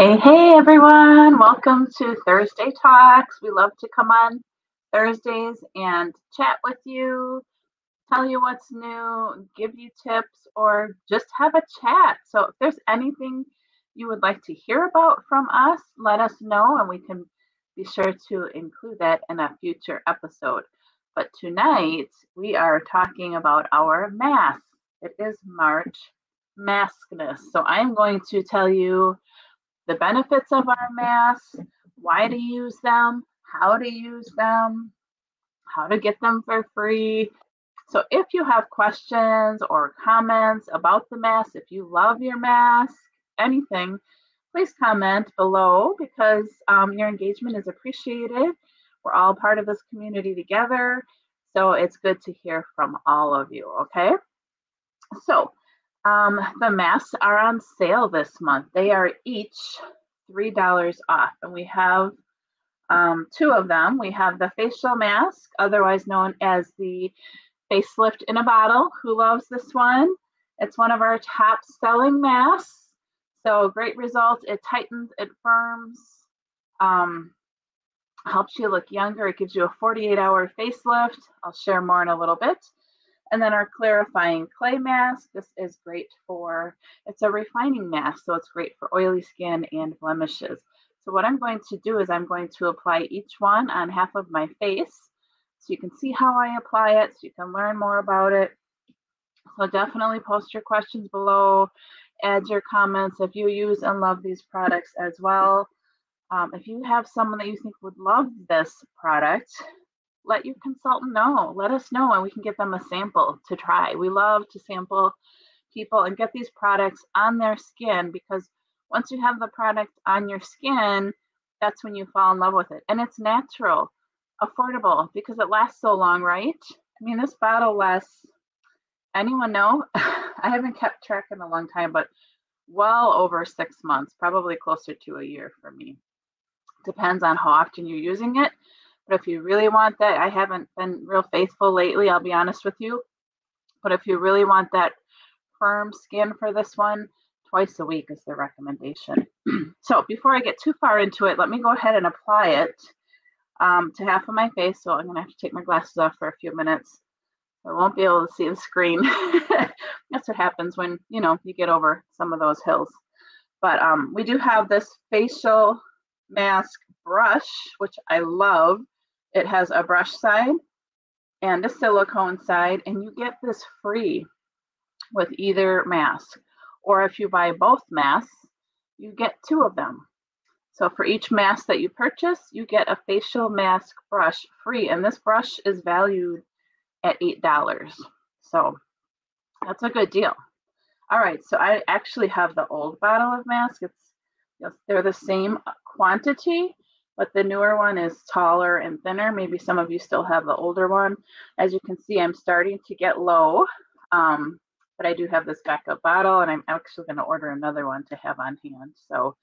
Hey, hey, everyone. Welcome to Thursday Talks. We love to come on Thursdays and chat with you, tell you what's new, give you tips, or just have a chat. So, if there's anything you would like to hear about from us, let us know and we can be sure to include that in a future episode. But tonight we are talking about our mask. It is March Maskness. So, I'm going to tell you the benefits of our masks, why to use them, how to use them, how to get them for free. So if you have questions or comments about the mask, if you love your mask, anything, please comment below because um, your engagement is appreciated. We're all part of this community together. So it's good to hear from all of you, okay? So um, the masks are on sale this month. They are each $3 off, and we have um, two of them. We have the facial mask, otherwise known as the facelift in a bottle. Who loves this one? It's one of our top selling masks. So great results. It tightens, it firms, um, helps you look younger. It gives you a 48 hour facelift. I'll share more in a little bit. And then our clarifying clay mask. This is great for, it's a refining mask, so it's great for oily skin and blemishes. So what I'm going to do is I'm going to apply each one on half of my face. So you can see how I apply it, so you can learn more about it. So definitely post your questions below, add your comments if you use and love these products as well. Um, if you have someone that you think would love this product, let your consultant know. Let us know and we can get them a sample to try. We love to sample people and get these products on their skin because once you have the product on your skin, that's when you fall in love with it. And it's natural, affordable because it lasts so long, right? I mean, this bottle lasts, anyone know? I haven't kept track in a long time, but well over six months, probably closer to a year for me. Depends on how often you're using it. But if you really want that, I haven't been real faithful lately, I'll be honest with you. But if you really want that firm skin for this one, twice a week is the recommendation. so before I get too far into it, let me go ahead and apply it um, to half of my face. So I'm gonna have to take my glasses off for a few minutes. I won't be able to see the screen. That's what happens when, you know, you get over some of those hills. But um, we do have this facial mask brush, which I love. It has a brush side and a silicone side, and you get this free with either mask. Or if you buy both masks, you get two of them. So for each mask that you purchase, you get a facial mask brush free, and this brush is valued at $8. So that's a good deal. All right, so I actually have the old bottle of mask. It's they're the same quantity, but the newer one is taller and thinner. Maybe some of you still have the older one. As you can see, I'm starting to get low, um, but I do have this backup bottle and I'm actually gonna order another one to have on hand. So,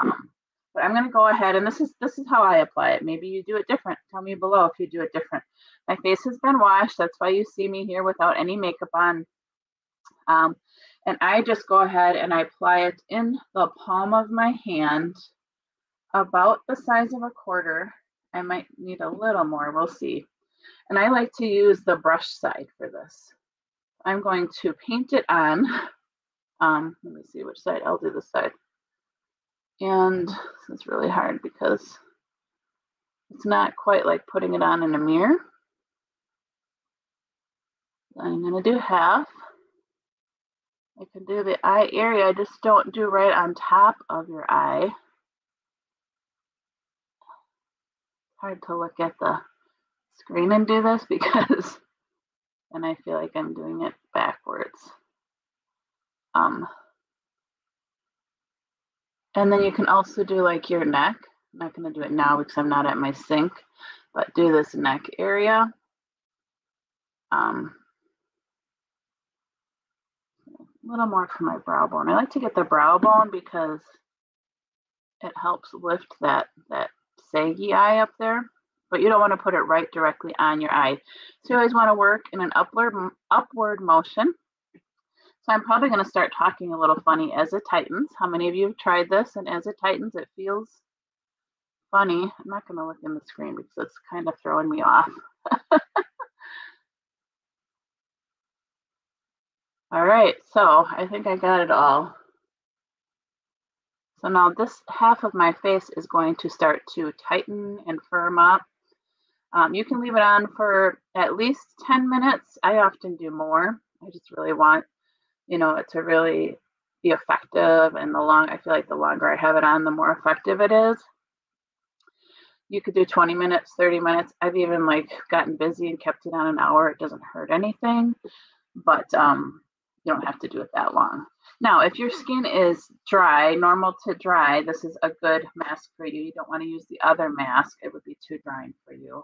um, but I'm gonna go ahead and this is this is how I apply it. Maybe you do it different. Tell me below if you do it different. My face has been washed. That's why you see me here without any makeup on. Um, and I just go ahead and I apply it in the palm of my hand about the size of a quarter. I might need a little more, we'll see. And I like to use the brush side for this. I'm going to paint it on. Um, let me see which side, I'll do this side. And this is really hard because it's not quite like putting it on in a mirror. I'm gonna do half. I can do the eye area, I just don't do right on top of your eye. Hard to look at the screen and do this because then I feel like I'm doing it backwards. Um, and then you can also do like your neck. I'm not going to do it now because I'm not at my sink, but do this neck area. Um, a little more for my brow bone. I like to get the brow bone because it helps lift that that saggy eye up there, but you don't want to put it right directly on your eye. So you always want to work in an upward upward motion. So I'm probably going to start talking a little funny as it tightens. How many of you have tried this? And as it tightens, it feels funny. I'm not going to look in the screen because it's kind of throwing me off. all right, so I think I got it all. So now this half of my face is going to start to tighten and firm up. Um, you can leave it on for at least 10 minutes. I often do more. I just really want, you know, it to really be effective. And the long, I feel like the longer I have it on, the more effective it is. You could do 20 minutes, 30 minutes. I've even like gotten busy and kept it on an hour. It doesn't hurt anything, but um, you don't have to do it that long. Now, if your skin is dry, normal to dry, this is a good mask for you. You don't want to use the other mask. It would be too drying for you.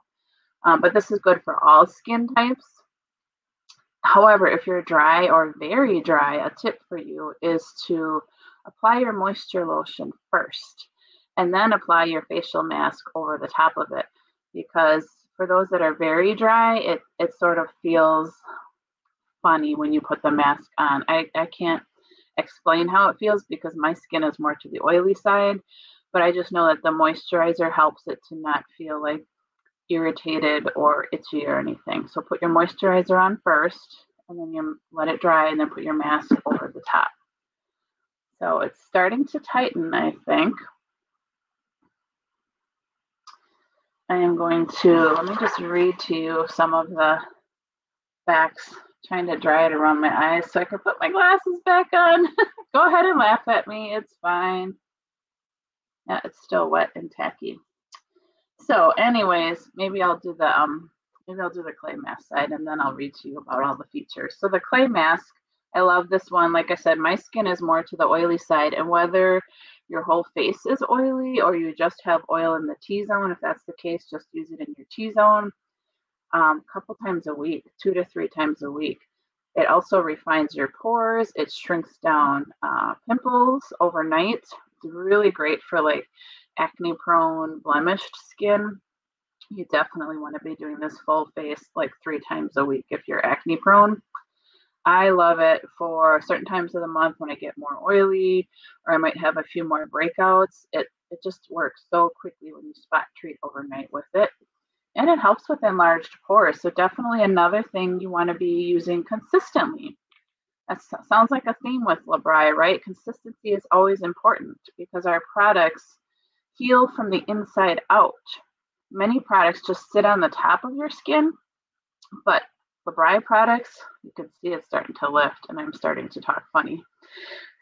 Um, but this is good for all skin types. However, if you're dry or very dry, a tip for you is to apply your moisture lotion first and then apply your facial mask over the top of it. Because for those that are very dry, it, it sort of feels funny when you put the mask on. I, I can't explain how it feels because my skin is more to the oily side, but I just know that the moisturizer helps it to not feel like irritated or itchy or anything. So put your moisturizer on first and then you let it dry and then put your mask over the top. So it's starting to tighten, I think. I am going to, let me just read to you some of the facts trying to dry it around my eyes so I can put my glasses back on. Go ahead and laugh at me. It's fine. Yeah, it's still wet and tacky. So, anyways, maybe I'll do the um maybe I'll do the clay mask side and then I'll read to you about all the features. So the clay mask, I love this one. Like I said, my skin is more to the oily side, and whether your whole face is oily or you just have oil in the T zone, if that's the case, just use it in your T zone um, a couple times a week, two to three times a week. It also refines your pores. It shrinks down uh, pimples overnight. It's really great for like acne prone, blemished skin. You definitely want to be doing this full face like three times a week if you're acne prone. I love it for certain times of the month when I get more oily or I might have a few more breakouts. It it just works so quickly when you spot treat overnight with it and it helps with enlarged pores. So definitely another thing you want to be using consistently. That sounds like a theme with Labria, right? Consistency is always important because our products heal from the inside out. Many products just sit on the top of your skin, but Labria products, you can see it's starting to lift and I'm starting to talk funny.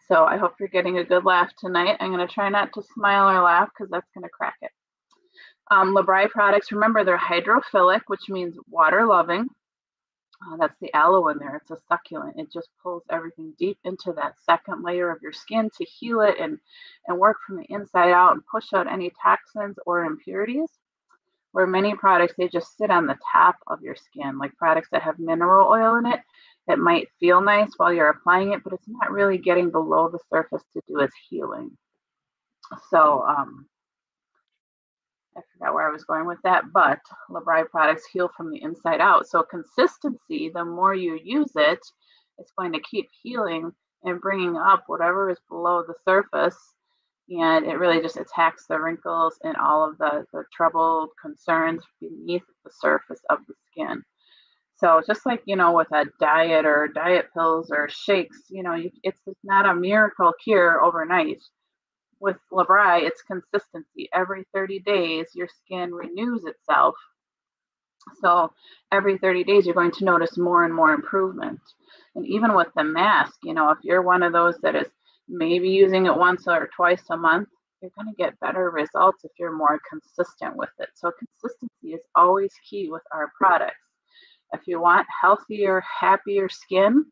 So I hope you're getting a good laugh tonight. I'm going to try not to smile or laugh because that's going to crack it. Um, products, remember they're hydrophilic, which means water loving. Uh, that's the aloe in there. It's a succulent. It just pulls everything deep into that second layer of your skin to heal it and, and work from the inside out and push out any toxins or impurities. Where many products, they just sit on the top of your skin, like products that have mineral oil in it. It might feel nice while you're applying it, but it's not really getting below the surface to do its healing. So, um, I forgot where I was going with that, but Labria products heal from the inside out. So consistency, the more you use it, it's going to keep healing and bringing up whatever is below the surface. And it really just attacks the wrinkles and all of the, the troubled concerns beneath the surface of the skin. So just like, you know, with a diet or diet pills or shakes, you know, it's not a miracle cure overnight with Labria, it's consistency. Every 30 days, your skin renews itself. So every 30 days, you're going to notice more and more improvement. And even with the mask, you know, if you're one of those that is maybe using it once or twice a month, you're going to get better results if you're more consistent with it. So consistency is always key with our products. If you want healthier, happier skin,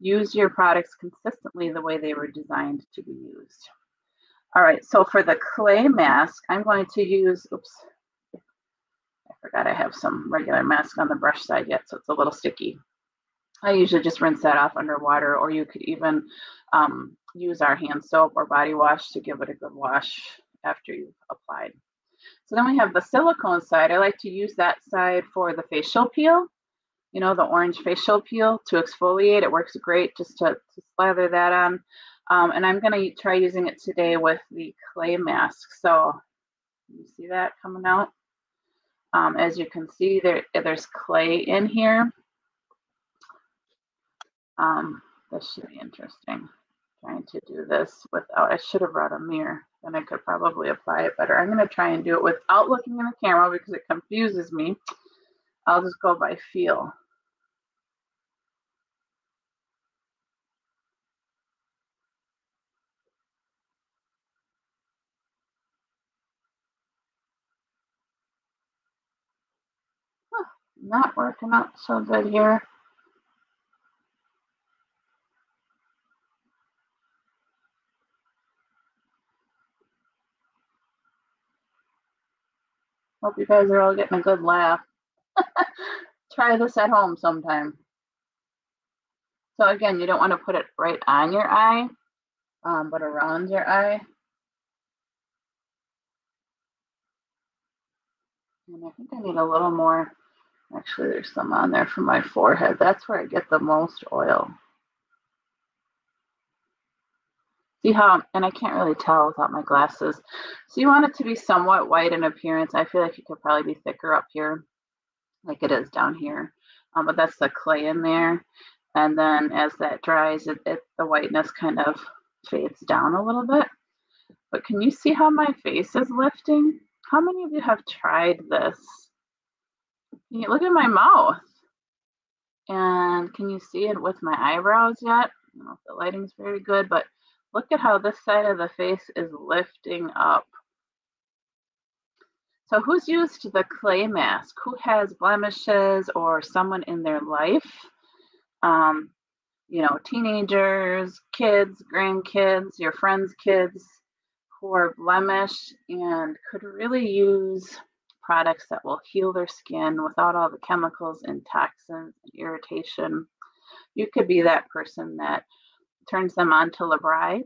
use your products consistently the way they were designed to be used. All right, so for the clay mask, I'm going to use, oops, I forgot I have some regular mask on the brush side yet, so it's a little sticky. I usually just rinse that off underwater, or you could even um, use our hand soap or body wash to give it a good wash after you've applied. So then we have the silicone side. I like to use that side for the facial peel. you know, the orange facial peel to exfoliate. It works great just to, to slather that on. Um, and I'm going to try using it today with the clay mask. So you see that coming out? Um, as you can see, there there's clay in here. Um, this should be interesting. Trying to do this without, I should have brought a mirror. Then I could probably apply it better. I'm going to try and do it without looking in the camera because it confuses me. I'll just go by feel. Not working out so good here. Hope you guys are all getting a good laugh. Try this at home sometime. So again, you don't want to put it right on your eye, um, but around your eye. And I think I need a little more Actually, there's some on there for my forehead. That's where I get the most oil. See how, and I can't really tell without my glasses. So you want it to be somewhat white in appearance. I feel like it could probably be thicker up here like it is down here. Um, but that's the clay in there. And then as that dries, it, it the whiteness kind of fades down a little bit. But can you see how my face is lifting? How many of you have tried this? You look at my mouth? And can you see it with my eyebrows yet? I don't know if the lighting's very good, but look at how this side of the face is lifting up. So who's used the clay mask? Who has blemishes or someone in their life? Um, you know, teenagers, kids, grandkids, your friends' kids who are blemished and could really use products that will heal their skin without all the chemicals and toxins and irritation. You could be that person that turns them on to L'BRI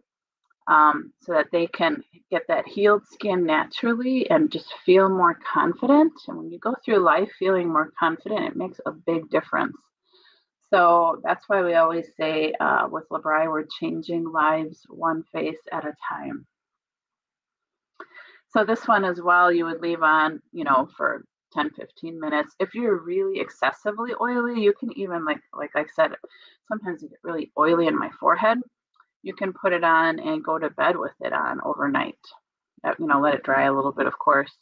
um, so that they can get that healed skin naturally and just feel more confident. And when you go through life feeling more confident, it makes a big difference. So that's why we always say uh, with L'BRI, we're changing lives one face at a time. So this one as well, you would leave on, you know, for 10, 15 minutes. If you're really excessively oily, you can even like, like I said, sometimes get really oily in my forehead. You can put it on and go to bed with it on overnight. You know, let it dry a little bit, of course.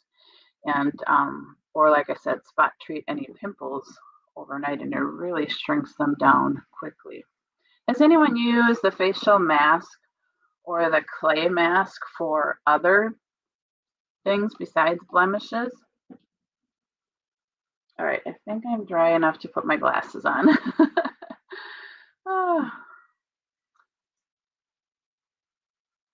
And, um, or like I said, spot treat any pimples overnight and it really shrinks them down quickly. Has anyone used the facial mask or the clay mask for other things besides blemishes. All right, I think I'm dry enough to put my glasses on. oh.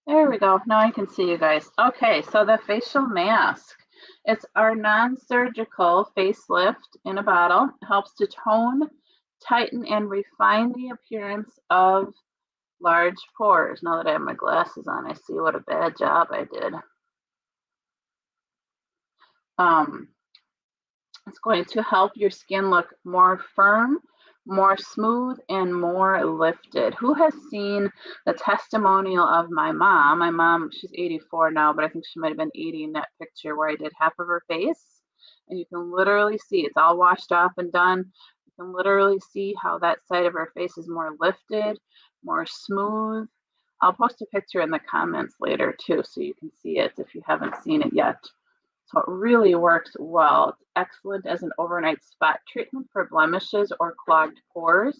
There we go. Now I can see you guys. Okay, so the facial mask. It's our non-surgical facelift in a bottle. It helps to tone, tighten, and refine the appearance of large pores. Now that I have my glasses on, I see what a bad job I did. Um, it's going to help your skin look more firm, more smooth, and more lifted. Who has seen the testimonial of my mom? My mom, she's 84 now, but I think she might have been 80 in that picture where I did half of her face. And you can literally see it's all washed off and done. You can literally see how that side of her face is more lifted, more smooth. I'll post a picture in the comments later too, so you can see it if you haven't seen it yet. So it really works well. It's excellent as an overnight spot treatment for blemishes or clogged pores.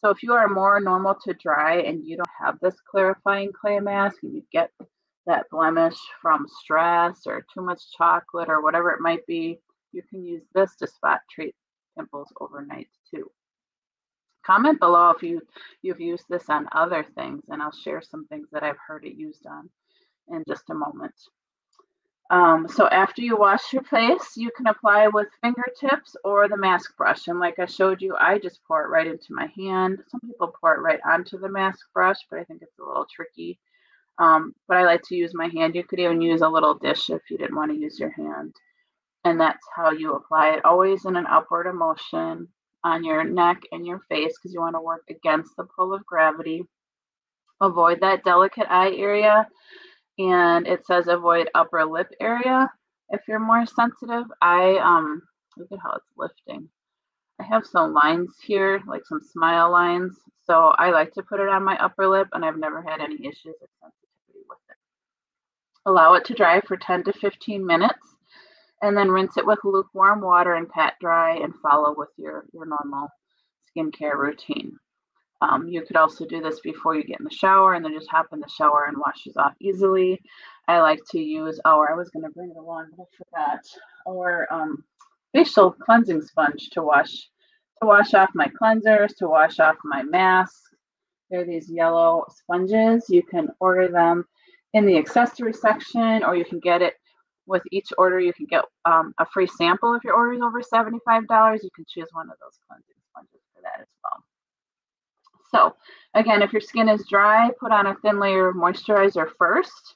So if you are more normal to dry and you don't have this clarifying clay mask and you get that blemish from stress or too much chocolate or whatever it might be, you can use this to spot treat pimples overnight too. Comment below if you, you've used this on other things and I'll share some things that I've heard it used on in just a moment. Um, so after you wash your face, you can apply with fingertips or the mask brush. And like I showed you, I just pour it right into my hand. Some people pour it right onto the mask brush, but I think it's a little tricky. Um, but I like to use my hand. You could even use a little dish if you didn't want to use your hand. And that's how you apply it, always in an upward motion. on your neck and your face because you want to work against the pull of gravity. Avoid that delicate eye area. And it says avoid upper lip area if you're more sensitive. I um look at how it's lifting. I have some lines here, like some smile lines. So I like to put it on my upper lip and I've never had any issues with sensitivity with it. Allow it to dry for 10 to 15 minutes and then rinse it with lukewarm water and pat dry and follow with your, your normal skincare routine. Um, you could also do this before you get in the shower and then just hop in the shower and wash off easily. I like to use our, I was going to bring it along, but I forgot, our um, facial cleansing sponge to wash to wash off my cleansers, to wash off my mask. They're these yellow sponges. You can order them in the accessory section or you can get it with each order, you can get um, a free sample if your order is over $75. You can choose one of those cleansing sponges for that as well. So again, if your skin is dry, put on a thin layer of moisturizer first.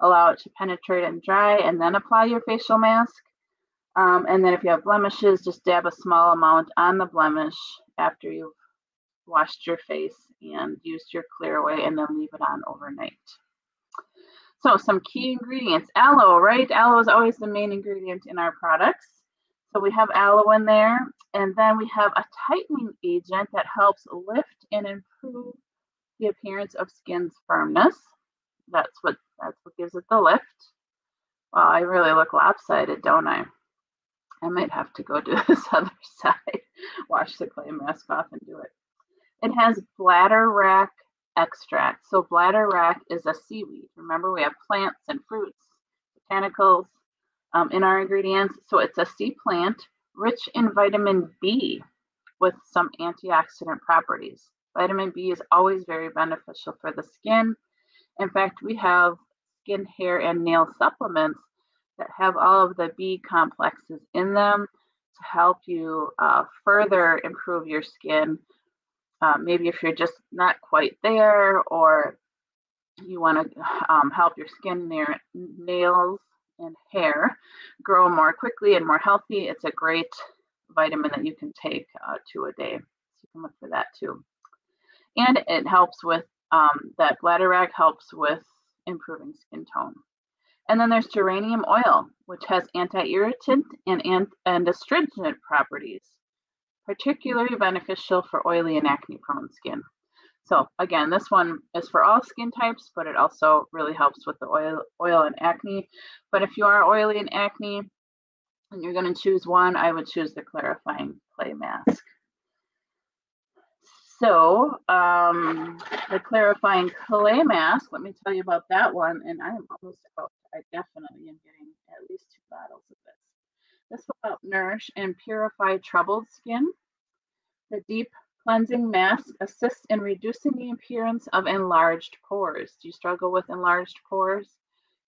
Allow it to penetrate and dry, and then apply your facial mask. Um, and then if you have blemishes, just dab a small amount on the blemish after you've washed your face and used your clear away, and then leave it on overnight. So some key ingredients, aloe, right? Aloe is always the main ingredient in our products. So we have aloe in there, and then we have a tightening agent that helps lift and improve the appearance of skin's firmness. That's what that's what gives it the lift. Well, I really look lopsided, don't I? I might have to go to this other side, wash the clay mask off and do it. It has bladderwrack extract. So bladderwrack is a seaweed. Remember, we have plants and fruits, botanicals um, in our ingredients. So it's a sea plant rich in vitamin B with some antioxidant properties. Vitamin B is always very beneficial for the skin. In fact, we have skin, hair, and nail supplements that have all of the B complexes in them to help you uh, further improve your skin um, maybe if you're just not quite there or you want to um, help your skin, nails, and hair grow more quickly and more healthy, it's a great vitamin that you can take uh, two a day. So you can look for that too. And it helps with um, that bladderwrack helps with improving skin tone. And then there's geranium oil, which has anti-irritant and, and astringent properties particularly beneficial for oily and acne prone skin. So again, this one is for all skin types, but it also really helps with the oil, oil and acne. But if you are oily and acne and you're going to choose one, I would choose the clarifying clay mask. So um, the clarifying clay mask, let me tell you about that one. And I'm almost out. I definitely am getting at least two bottles of this. This will help nourish and purify troubled skin. The deep cleansing mask assists in reducing the appearance of enlarged pores. Do you struggle with enlarged pores?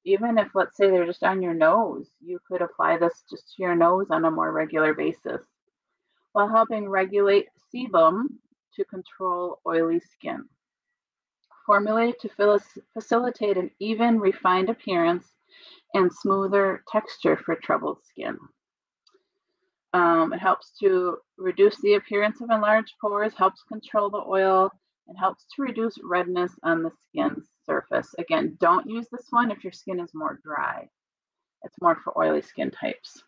Even if, let's say, they're just on your nose, you could apply this just to your nose on a more regular basis while helping regulate sebum to control oily skin. Formulated to facilitate an even, refined appearance and smoother texture for troubled skin. Um, it helps to reduce the appearance of enlarged pores, helps control the oil, and helps to reduce redness on the skin surface. Again, don't use this one if your skin is more dry. It's more for oily skin types.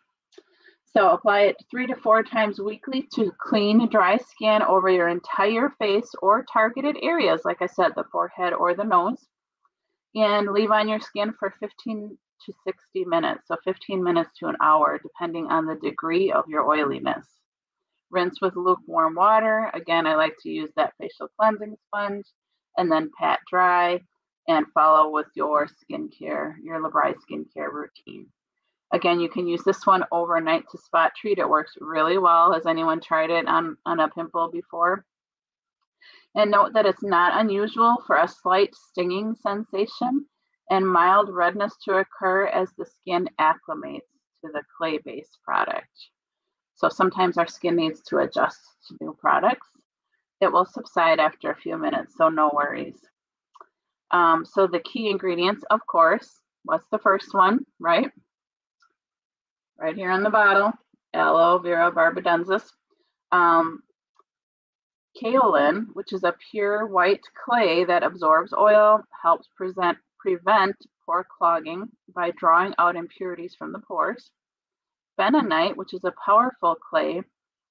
So apply it three to four times weekly to clean dry skin over your entire face or targeted areas, like I said, the forehead or the nose. And leave on your skin for 15 to 60 minutes, so 15 minutes to an hour, depending on the degree of your oiliness. Rinse with lukewarm water. Again, I like to use that facial cleansing sponge and then pat dry and follow with your skincare, your L'BRI skincare routine. Again, you can use this one overnight to spot treat. It works really well. Has anyone tried it on, on a pimple before? And note that it's not unusual for a slight stinging sensation and mild redness to occur as the skin acclimates to the clay-based product. So sometimes our skin needs to adjust to new products. It will subside after a few minutes, so no worries. Um, so the key ingredients, of course, what's the first one, right? Right here on the bottle, aloe vera barbadensis. Um, kaolin, which is a pure white clay that absorbs oil, helps present, prevent pore clogging by drawing out impurities from the pores. Bentonite, which is a powerful clay,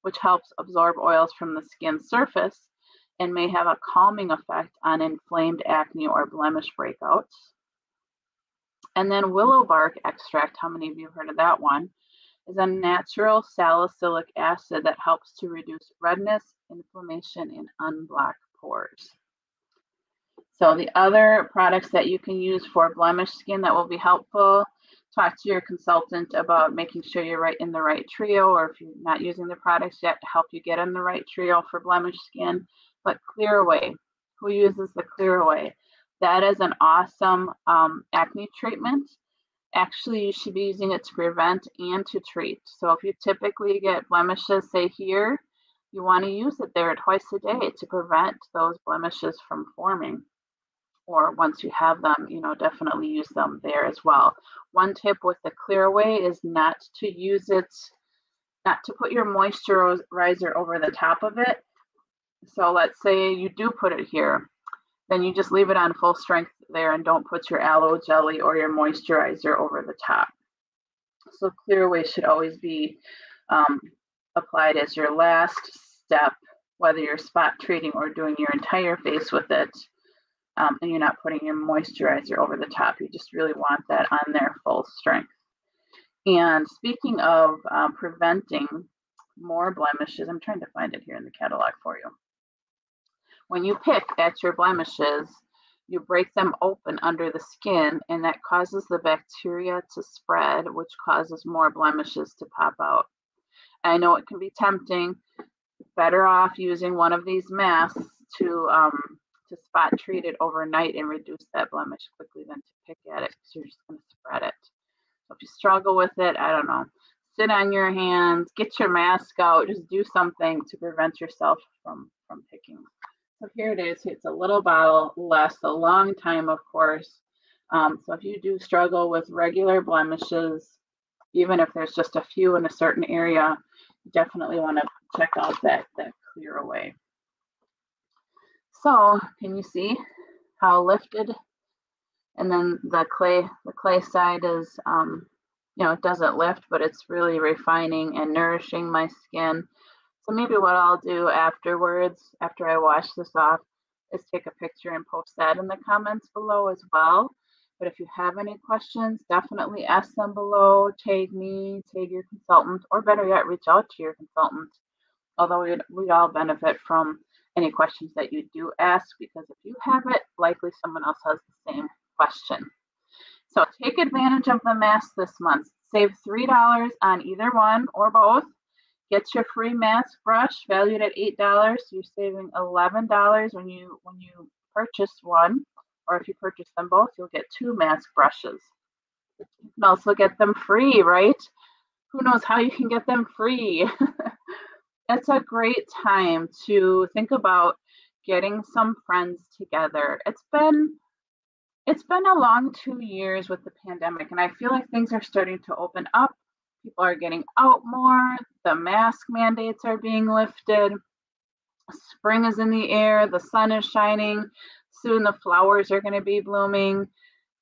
which helps absorb oils from the skin surface and may have a calming effect on inflamed acne or blemish breakouts. And then willow bark extract, how many of you have heard of that one? Is a natural salicylic acid that helps to reduce redness, inflammation, and unblock pores. So the other products that you can use for blemish skin that will be helpful, talk to your consultant about making sure you're right in the right trio or if you're not using the products yet to help you get in the right trio for blemish skin. But Clearaway, who uses the Clearaway? That is an awesome um, acne treatment. Actually, you should be using it to prevent and to treat. So if you typically get blemishes, say here, you want to use it there twice a day to prevent those blemishes from forming. Or once you have them, you know, definitely use them there as well. One tip with the Clearaway is not to use it, not to put your moisturizer over the top of it. So let's say you do put it here, then you just leave it on full strength there and don't put your aloe jelly or your moisturizer over the top. So Clearaway should always be um, applied as your last step, whether you're spot treating or doing your entire face with it. Um, and you're not putting your moisturizer over the top. You just really want that on there full strength. And speaking of um, preventing more blemishes, I'm trying to find it here in the catalog for you. When you pick at your blemishes, you break them open under the skin, and that causes the bacteria to spread, which causes more blemishes to pop out. I know it can be tempting. Better off using one of these masks to um, to spot treat it overnight and reduce that blemish quickly than to pick at it because you're just going to spread it. So if you struggle with it, I don't know, sit on your hands, get your mask out, just do something to prevent yourself from from picking. So here it is. It's a little bottle, lasts a long time, of course. Um, so if you do struggle with regular blemishes, even if there's just a few in a certain area, definitely want to check out that, that Clearaway. So can you see how lifted? And then the clay, the clay side is, um, you know, it doesn't lift, but it's really refining and nourishing my skin. So maybe what I'll do afterwards, after I wash this off, is take a picture and post that in the comments below as well. But if you have any questions, definitely ask them below. Tag me, tag your consultant, or better yet, reach out to your consultant. Although we we all benefit from any questions that you do ask because if you have it, likely someone else has the same question. So take advantage of the mask this month. Save $3 on either one or both. Get your free mask brush valued at eight dollars. You're saving eleven dollars when you when you purchase one, or if you purchase them both, you'll get two mask brushes. You can also get them free, right? Who knows how you can get them free? it's a great time to think about getting some friends together. It's been it's been a long two years with the pandemic, and I feel like things are starting to open up People are getting out more. The mask mandates are being lifted. Spring is in the air. The sun is shining. Soon the flowers are going to be blooming.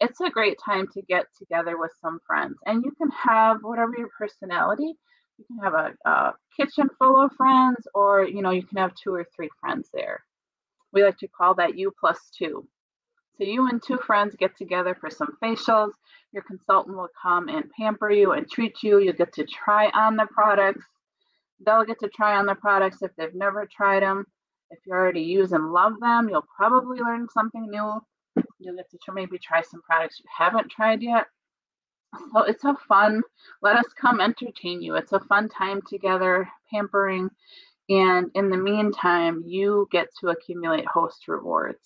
It's a great time to get together with some friends. And you can have whatever your personality. You can have a, a kitchen full of friends, or you know, you can have two or three friends there. We like to call that you plus two. So you and two friends get together for some facials. Your consultant will come and pamper you and treat you. You get to try on the products. They'll get to try on the products if they've never tried them. If you already use and love them, you'll probably learn something new. You'll get to maybe try some products you haven't tried yet. So it's a fun, let us come entertain you. It's a fun time together, pampering. And in the meantime, you get to accumulate host rewards.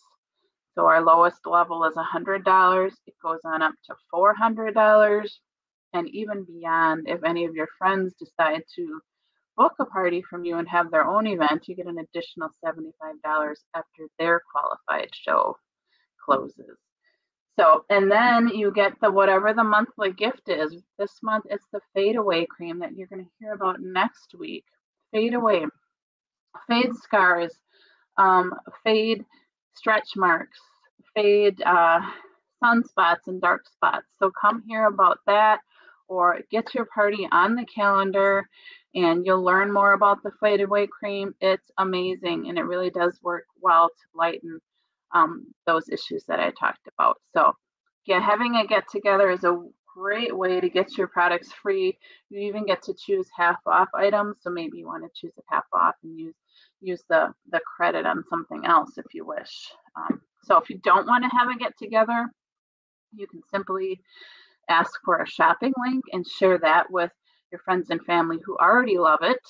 So our lowest level is $100. It goes on up to $400 and even beyond. If any of your friends decide to book a party from you and have their own event, you get an additional $75 after their qualified show closes. So, and then you get the whatever the monthly gift is. This month it's the fade away cream that you're going to hear about next week. Fade away. Fade scars um, fade stretch marks, fade uh, sunspots and dark spots. So come hear about that or get your party on the calendar and you'll learn more about the fade away cream. It's amazing and it really does work well to lighten um, those issues that I talked about. So yeah, having a get together is a great way to get your products free. You even get to choose half off items. So maybe you want to choose a half off and use use the, the credit on something else if you wish. Um, so if you don't want to have a get together, you can simply ask for a shopping link and share that with your friends and family who already love it.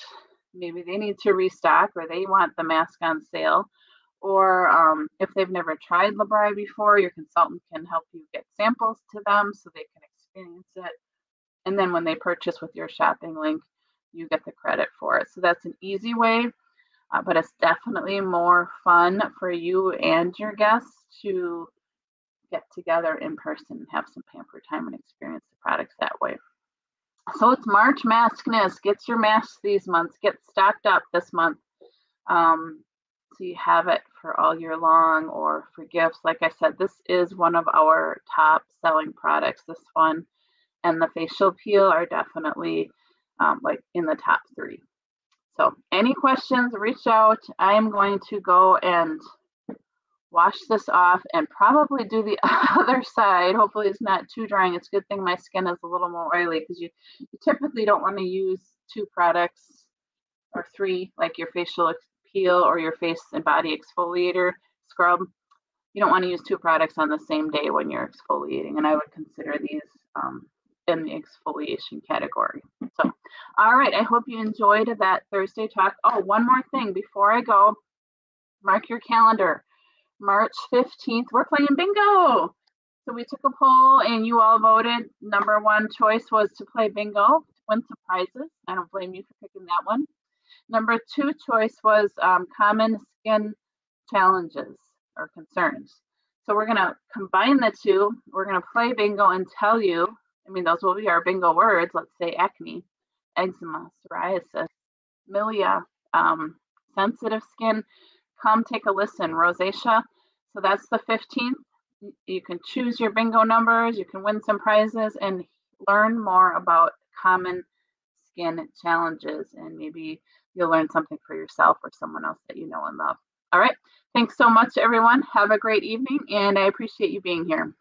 Maybe they need to restock or they want the mask on sale. Or um, if they've never tried L'BRI before, your consultant can help you get samples to them so they can experience it. And then when they purchase with your shopping link, you get the credit for it. So that's an easy way, uh, but it's definitely more fun for you and your guests to get together in person and have some pamper time and experience the products that way. So it's March Maskness. Get your masks these months. Get stocked up this month. Um, so you have it for all year long or for gifts. Like I said, this is one of our top selling products. This one and the facial peel are definitely um, like in the top three. So any questions, reach out. I am going to go and wash this off and probably do the other side. Hopefully it's not too drying. It's a good thing my skin is a little more oily because you, you typically don't want to use two products or three, like your facial peel or your face and body exfoliator scrub. You don't want to use two products on the same day when you're exfoliating. And I would consider these um, in the exfoliation category. So, all right. I hope you enjoyed that Thursday talk. Oh, one more thing before I go, mark your calendar. March 15th, we're playing bingo. So we took a poll and you all voted. Number one choice was to play bingo, to win some prizes. I don't blame you for picking that one. Number two choice was um, common skin challenges or concerns. So we're going to combine the two. We're going to play bingo and tell you, I mean, those will be our bingo words. Let's say acne, eczema, psoriasis, milia, um, sensitive skin. Come take a listen. Rosacea. So that's the 15th. You can choose your bingo numbers. You can win some prizes and learn more about common skin challenges and maybe you'll learn something for yourself or someone else that you know and love. All right. Thanks so much, everyone. Have a great evening, and I appreciate you being here.